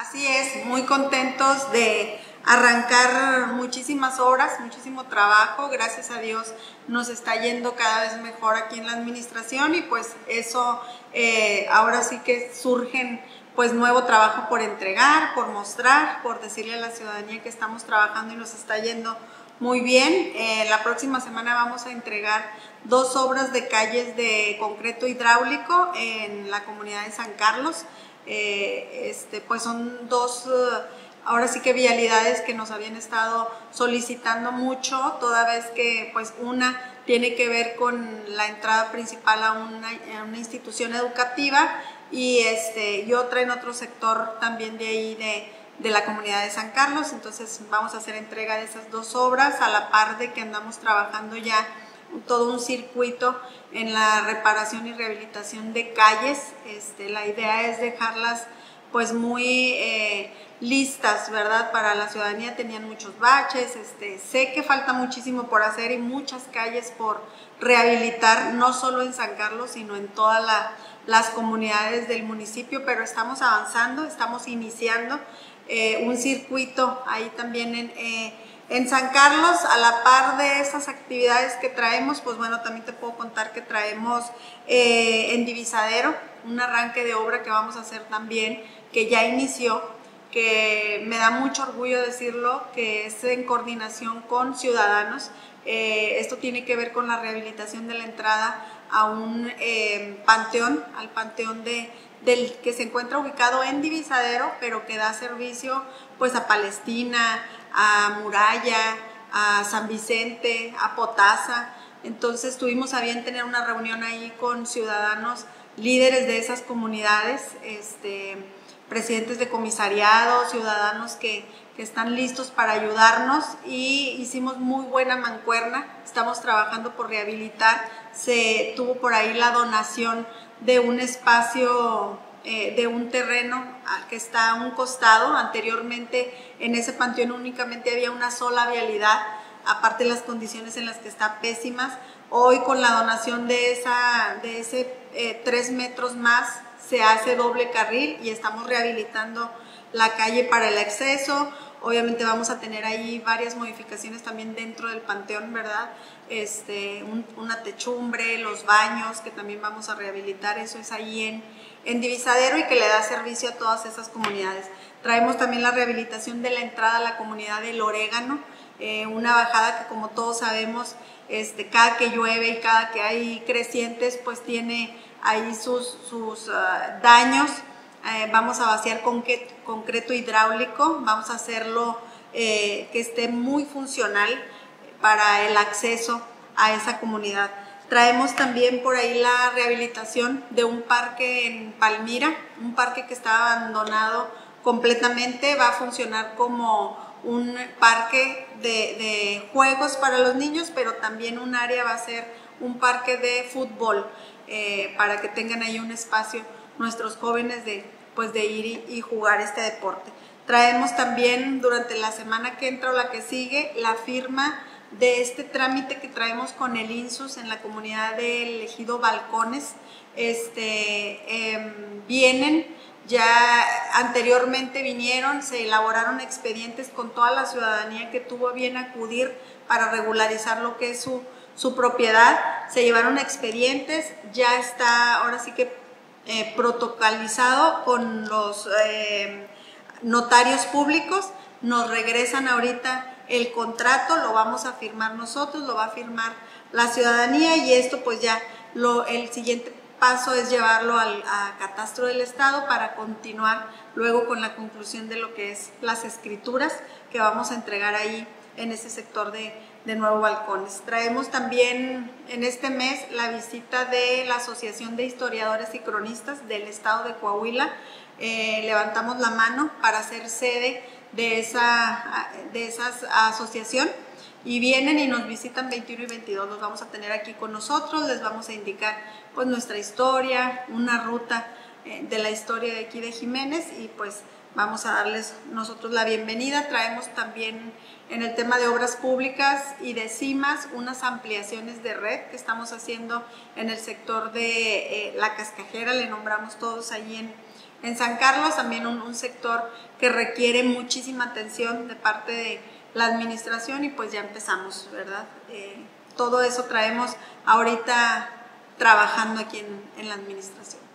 Así es, muy contentos de arrancar muchísimas obras, muchísimo trabajo, gracias a Dios nos está yendo cada vez mejor aquí en la administración y pues eso eh, ahora sí que surgen pues nuevo trabajo por entregar, por mostrar, por decirle a la ciudadanía que estamos trabajando y nos está yendo muy bien. Eh, la próxima semana vamos a entregar dos obras de calles de concreto hidráulico en la comunidad de San Carlos. Eh, este, pues son dos ahora sí que vialidades que nos habían estado solicitando mucho, toda vez que pues una tiene que ver con la entrada principal a una, una institución educativa y, este, y otra en otro sector también de ahí de, de la comunidad de San Carlos. Entonces vamos a hacer entrega de esas dos obras a la par de que andamos trabajando ya todo un circuito en la reparación y rehabilitación de calles. Este, la idea es dejarlas pues muy eh, listas, ¿verdad? Para la ciudadanía tenían muchos baches, este, sé que falta muchísimo por hacer y muchas calles por rehabilitar, no solo en San Carlos, sino en todas las comunidades del municipio, pero estamos avanzando, estamos iniciando eh, un circuito ahí también en, eh, en San Carlos, a la par de esas actividades que traemos, pues bueno, también te puedo contar que traemos en Divisadero un arranque de obra que vamos a hacer también, que ya inició, que me da mucho orgullo decirlo, que es en coordinación con ciudadanos. Eh, esto tiene que ver con la rehabilitación de la entrada a un eh, panteón, al panteón de, del que se encuentra ubicado en Divisadero, pero que da servicio pues a Palestina, a Muralla, a San Vicente, a Potasa. Entonces tuvimos a bien tener una reunión ahí con ciudadanos, líderes de esas comunidades, este, presidentes de comisariados, ciudadanos que, están listos para ayudarnos. Y hicimos muy buena mancuerna, estamos trabajando por rehabilitar, se tuvo por ahí la donación de un espacio, eh, de un terreno que está a un costado, anteriormente en ese panteón únicamente había una sola vialidad, aparte de las condiciones en las que está pésimas, hoy con la donación de, esa, de ese eh, tres metros más se hace doble carril y estamos rehabilitando la calle para el acceso. Obviamente vamos a tener ahí varias modificaciones también dentro del panteón, ¿verdad? Este, una techumbre, los baños que también vamos a rehabilitar, eso es ahí en, en Divisadero y que le da servicio a todas esas comunidades. Traemos también la rehabilitación de la entrada a la comunidad del Orégano, eh, una bajada que como todos sabemos, este, cada que llueve y cada que hay crecientes, pues tiene ahí sus, sus ah, daños. Eh, vamos a vaciar con concreto hidráulico, vamos a hacerlo eh, que esté muy funcional para el acceso a esa comunidad. Traemos también por ahí la rehabilitación de un parque en Palmira, un parque que está abandonado completamente, va a funcionar como un parque de, juegos para los niños, pero también un área va a ser un parque de fútbol. Eh, para que tengan ahí un espacio nuestros jóvenes de, pues de ir y, jugar este deporte. Traemos también durante la semana que entra o la que sigue la firma de este trámite que traemos con el INSUS en la comunidad del ejido Balcones. Este, em, vienen, ya anteriormente vinieron, se elaboraron expedientes con toda la ciudadanía que tuvo bien acudir para regularizar lo que es su su propiedad, se llevaron expedientes, ya está ahora sí que eh, protocolizado con los eh, notarios públicos, nos regresan ahorita el contrato, lo vamos a firmar nosotros, lo va a firmar la ciudadanía y esto pues ya lo, el siguiente paso es llevarlo al catastro del estado para continuar luego con la conclusión de lo que es las escrituras que vamos a entregar ahí en ese sector de, de Nuevo Balcones. Traemos también en este mes la visita de la Asociación de Historiadores y Cronistas del Estado de Coahuila. Eh, levantamos la mano para ser sede de esa, de esa asociación y vienen y nos visitan 21 y 22. Los vamos a tener aquí con nosotros, les vamos a indicar pues nuestra historia, una ruta eh, de la historia de aquí de Jiménez y pues vamos a darles nosotros la bienvenida. Traemos también en el tema de obras públicas y de CIMAS unas ampliaciones de red que estamos haciendo en el sector de eh, la cascajera, le nombramos todos allí en, en San Carlos, también un, sector que requiere muchísima atención de parte de la administración y pues ya empezamos, ¿verdad? Eh, todo eso traemos ahorita trabajando aquí en la administración.